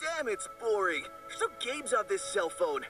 Damn, it's boring. There's no games on this cell phone.